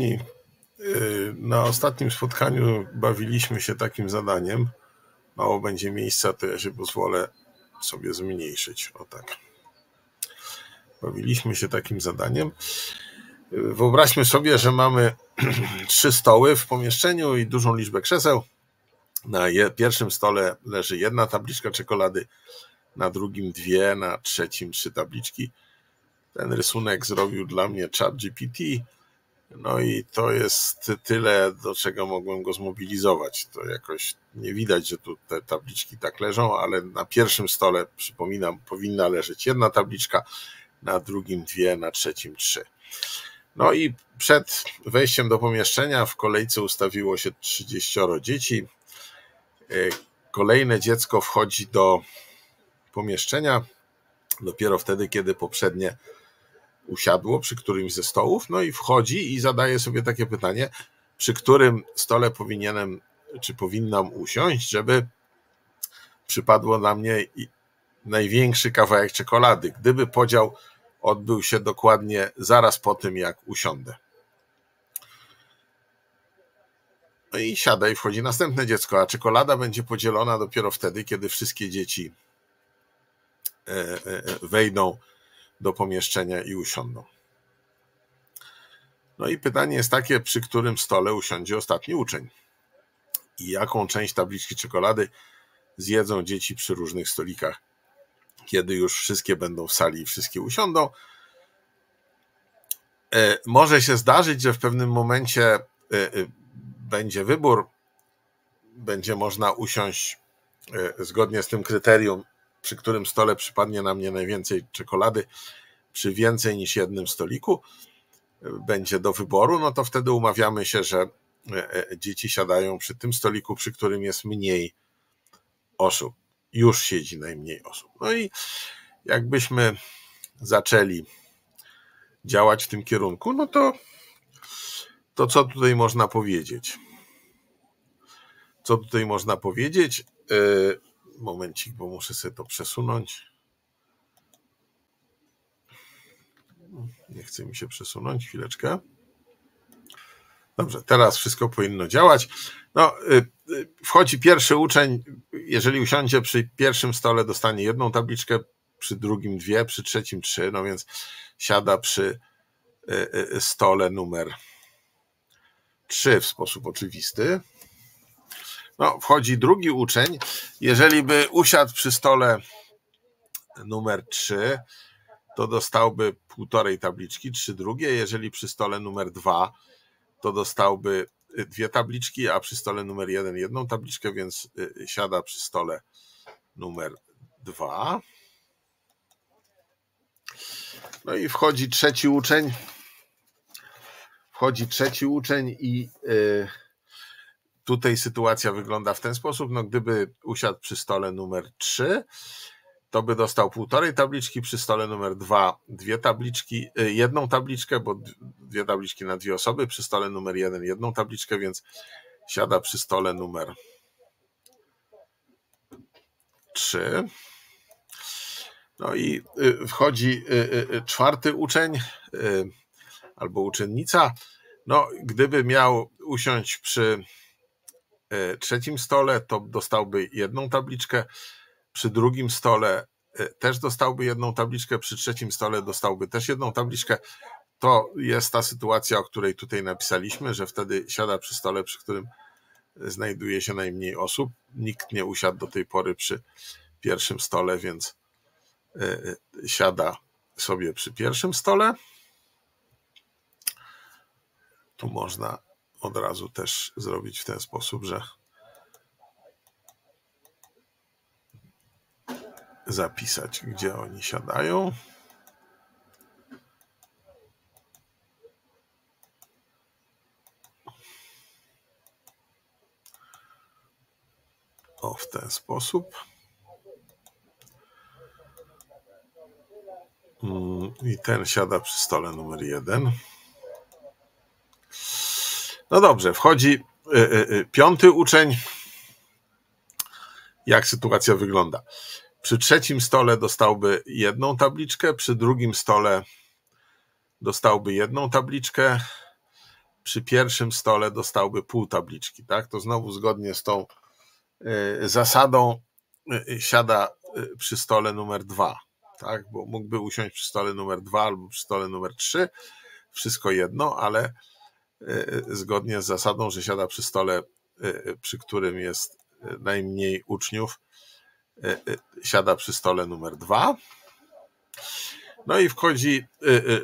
Y, na ostatnim spotkaniu bawiliśmy się takim zadaniem. Mało będzie miejsca, to ja się pozwolę sobie zmniejszyć. O tak. Bawiliśmy się takim zadaniem. Y, wyobraźmy sobie, że mamy trzy stoły w pomieszczeniu i dużą liczbę krzeseł. Na pierwszym stole leży jedna tabliczka czekolady, na drugim dwie, na trzecim trzy tabliczki. Ten rysunek zrobił dla mnie ChatGPT. No i to jest tyle, do czego mogłem go zmobilizować. To jakoś nie widać, że tu te tabliczki tak leżą, ale na pierwszym stole, przypominam, powinna leżeć jedna tabliczka, na drugim dwie, na trzecim trzy. No i przed wejściem do pomieszczenia w kolejce ustawiło się 30 dzieci. E, kolejne dziecko wchodzi do pomieszczenia dopiero wtedy, kiedy poprzednie usiadło przy którymś ze stołów, no i wchodzi i zadaje sobie takie pytanie, przy którym stole powinienem, czy powinnam usiąść, żeby przypadło na mnie największy kawałek czekolady, gdyby podział odbył się dokładnie zaraz po tym, jak usiądę. No i siada i wchodzi następne dziecko, a czekolada będzie podzielona dopiero wtedy, kiedy wszystkie dzieci e, e, e, wejdą do pomieszczenia i usiądą. No i pytanie jest takie, przy którym stole usiądzie ostatni uczeń i jaką część tabliczki czekolady zjedzą dzieci przy różnych stolikach, kiedy już wszystkie będą w sali i wszystkie usiądą. E, może się zdarzyć, że w pewnym momencie e, e, będzie wybór, będzie można usiąść zgodnie z tym kryterium przy którym stole przypadnie na mnie najwięcej czekolady, przy więcej niż jednym stoliku będzie do wyboru, no to wtedy umawiamy się, że e, e, dzieci siadają przy tym stoliku, przy którym jest mniej osób. Już siedzi najmniej osób. No i jakbyśmy zaczęli działać w tym kierunku, no to, to co tutaj można powiedzieć? Co tutaj można powiedzieć? E, Momencik, bo muszę sobie to przesunąć. Nie chce mi się przesunąć, chwileczkę. Dobrze, teraz wszystko powinno działać. No, y, y, wchodzi pierwszy uczeń, jeżeli usiądzie przy pierwszym stole, dostanie jedną tabliczkę, przy drugim dwie, przy trzecim trzy, no więc siada przy y, stole numer trzy w sposób oczywisty. No, wchodzi drugi uczeń. Jeżeli by usiadł przy stole numer 3, to dostałby półtorej tabliczki, trzy drugie. Jeżeli przy stole numer 2, to dostałby dwie tabliczki, a przy stole numer 1 jedną tabliczkę, więc y, siada przy stole numer 2. No i wchodzi trzeci uczeń. Wchodzi trzeci uczeń i yy, Tutaj sytuacja wygląda w ten sposób, no gdyby usiadł przy stole numer 3, to by dostał półtorej tabliczki, przy stole numer 2 dwie tabliczki, y, jedną tabliczkę, bo dwie tabliczki na dwie osoby, przy stole numer 1 jedną tabliczkę, więc siada przy stole numer 3. No i y, wchodzi y, czwarty uczeń albo uczennica. No, gdyby miał usiąść przy trzecim stole to dostałby jedną tabliczkę, przy drugim stole e, też dostałby jedną tabliczkę, przy trzecim stole dostałby też jedną tabliczkę. To jest ta sytuacja, o której tutaj napisaliśmy, że wtedy siada przy stole, przy którym znajduje się najmniej osób. Nikt nie usiadł do tej pory przy pierwszym stole, więc e, siada sobie przy pierwszym stole. Tu można od razu też zrobić w ten sposób, że zapisać, gdzie oni siadają. O, w ten sposób. Mm, I ten siada przy stole numer jeden. No dobrze, wchodzi y, y, y, piąty uczeń. Jak sytuacja wygląda? Przy trzecim stole dostałby jedną tabliczkę, przy drugim stole dostałby jedną tabliczkę, przy pierwszym stole dostałby pół tabliczki, tak? To znowu zgodnie z tą zasadą siada przy stole numer dwa, tak? Bo mógłby usiąść przy stole numer dwa albo przy stole numer trzy, wszystko jedno, ale zgodnie z zasadą, że siada przy stole, przy którym jest najmniej uczniów, siada przy stole numer dwa. No i wchodzi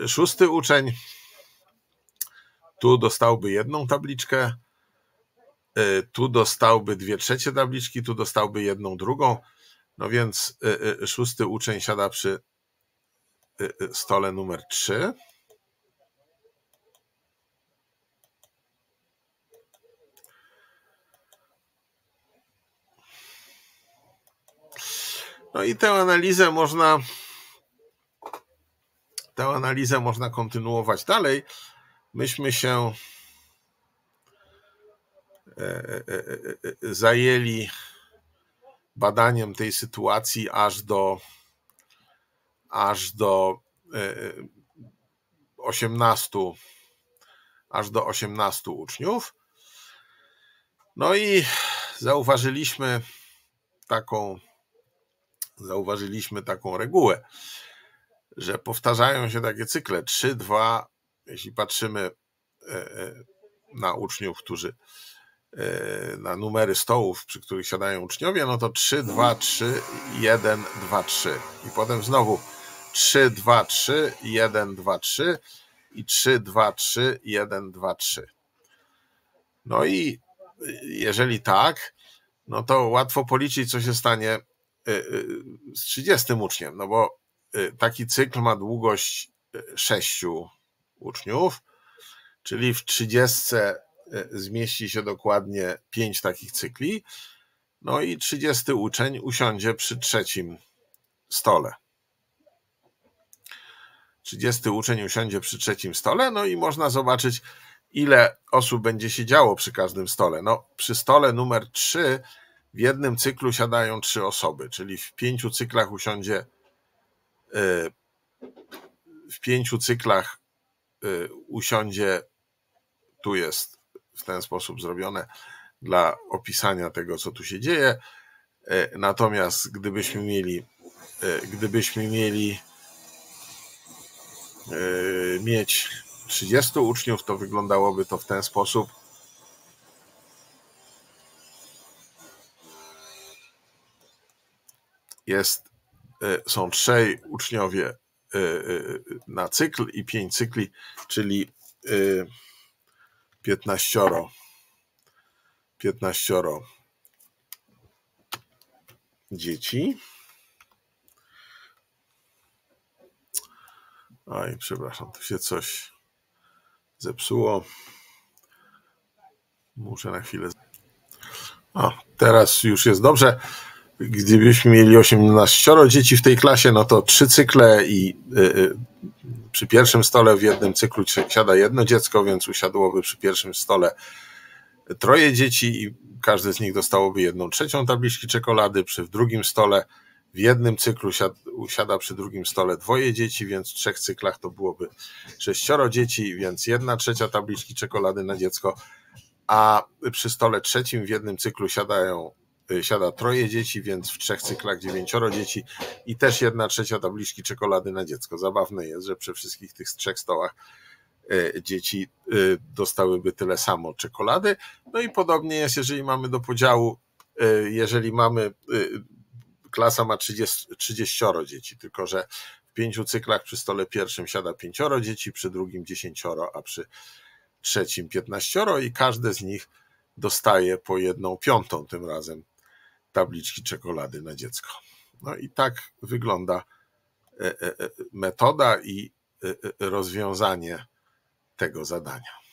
szósty uczeń. Tu dostałby jedną tabliczkę, tu dostałby dwie trzecie tabliczki, tu dostałby jedną drugą. No więc szósty uczeń siada przy stole numer trzy. No i tę analizę można tę analizę można kontynuować dalej. Myśmy się e, e, e, zajęli badaniem tej sytuacji aż do aż do 18 aż do 18 uczniów. No i zauważyliśmy taką zauważyliśmy taką regułę, że powtarzają się takie cykle 3, 2, jeśli patrzymy e, e, na uczniów, którzy e, na numery stołów, przy których siadają uczniowie, no to 3, 2, 3, 1, 2, 3. I potem znowu 3, 2, 3, 1, 2, 3 i 3, 2, 3, 1, 2, 3. No i jeżeli tak, no to łatwo policzyć, co się stanie z 30 uczniem, no bo y, taki cykl ma długość 6 uczniów, czyli w 30 zmieści się dokładnie 5 takich cykli. No i 30 uczeń usiądzie przy trzecim stole. 30 uczeń usiądzie przy trzecim stole, no i można zobaczyć, ile osób będzie siedziało przy każdym stole. No, przy stole numer 3 w jednym cyklu siadają trzy osoby, czyli w pięciu cyklach usiądzie e, w pięciu cyklach e, usiądzie, tu jest w ten sposób zrobione dla opisania tego, co tu się dzieje. E, natomiast gdybyśmy mieli, gdybyśmy mieli mieć 30 uczniów, to wyglądałoby to w ten sposób jest, e, są trzej uczniowie e, e, na cykl i pięć cykli, czyli piętnaścioro, piętnaścioro dzieci. Oj, przepraszam, tu się coś zepsuło. Muszę na chwilę. O, teraz już jest dobrze gdybyśmy mieli 18 dzieci w tej klasie, no to trzy cykle i y, y, przy pierwszym stole w jednym cyklu siada jedno dziecko, więc usiadłoby przy pierwszym stole troje dzieci i każde z nich dostałoby jedną trzecią tabliczki czekolady. Przy drugim stole w jednym cyklu usiada przy drugim stole dwoje dzieci, więc w trzech cyklach to byłoby sześcioro dzieci, więc jedna trzecia tabliczki czekolady na dziecko, a przy stole trzecim w jednym cyklu siadają siada troje dzieci, więc w trzech cyklach dziewięcioro dzieci i też jedna trzecia tabliczki czekolady na dziecko. Zabawne jest, że przy wszystkich tych trzech stołach y, dzieci y, dostałyby tyle samo czekolady. No i podobnie jest, jeżeli mamy do podziału, jeżeli mamy, klasa ma 30, 30 dzieci, tylko że w pięciu cyklach przy stole pierwszym siada pięcioro dzieci, przy drugim dziesięcioro, a przy trzecim piętnaścioro i każde z nich dostaje po jedną piątą tym razem tabliczki czekolady na dziecko. No i tak wygląda e, e, e, metoda i rozwiązanie tego zadania.